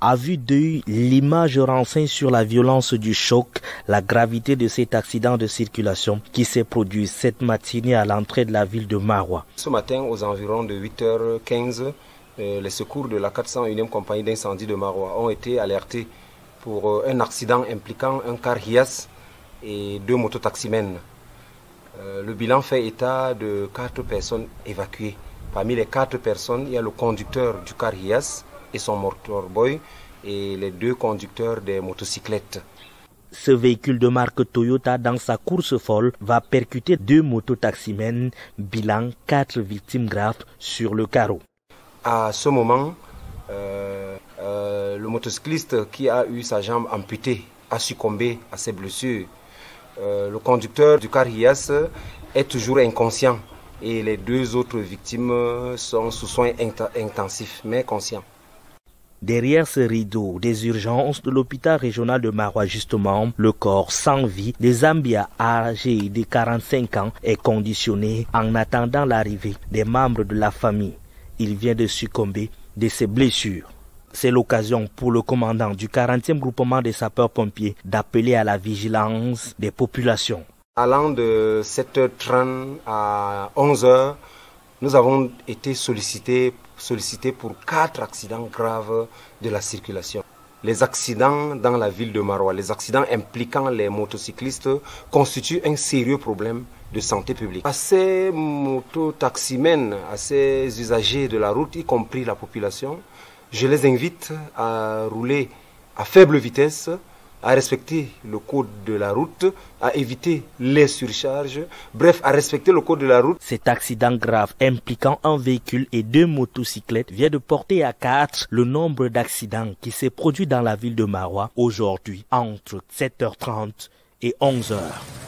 À vue d'œil, l'image renseigne sur la violence du choc, la gravité de cet accident de circulation qui s'est produit cette matinée à l'entrée de la ville de Marois. Ce matin, aux environs de 8h15, euh, les secours de la 401e compagnie d'incendie de Marois ont été alertés pour euh, un accident impliquant un car Hias et deux mototaximènes. Euh, le bilan fait état de quatre personnes évacuées. Parmi les quatre personnes, il y a le conducteur du car Hias, et son motorboy et les deux conducteurs des motocyclettes. Ce véhicule de marque Toyota, dans sa course folle, va percuter deux mototaximènes, bilan quatre victimes graves sur le carreau. À ce moment, euh, euh, le motocycliste qui a eu sa jambe amputée a succombé à ses blessures. Euh, le conducteur du car Hias est toujours inconscient et les deux autres victimes sont sous soins intensifs mais conscients. Derrière ce rideau des urgences de l'hôpital régional de Marois, justement, le corps sans vie de Zambia âgé de 45 ans est conditionné en attendant l'arrivée des membres de la famille. Il vient de succomber de ses blessures. C'est l'occasion pour le commandant du 40e groupement des sapeurs-pompiers d'appeler à la vigilance des populations. Allant de 7h30 à 11h, nous avons été sollicités, sollicités pour quatre accidents graves de la circulation. Les accidents dans la ville de Marois, les accidents impliquant les motocyclistes constituent un sérieux problème de santé publique. À ces mototaximènes, à ces usagers de la route, y compris la population, je les invite à rouler à faible vitesse, à respecter le code de la route, à éviter les surcharges, bref, à respecter le code de la route. Cet accident grave impliquant un véhicule et deux motocyclettes vient de porter à quatre le nombre d'accidents qui s'est produit dans la ville de Marois aujourd'hui entre 7h30 et 11h.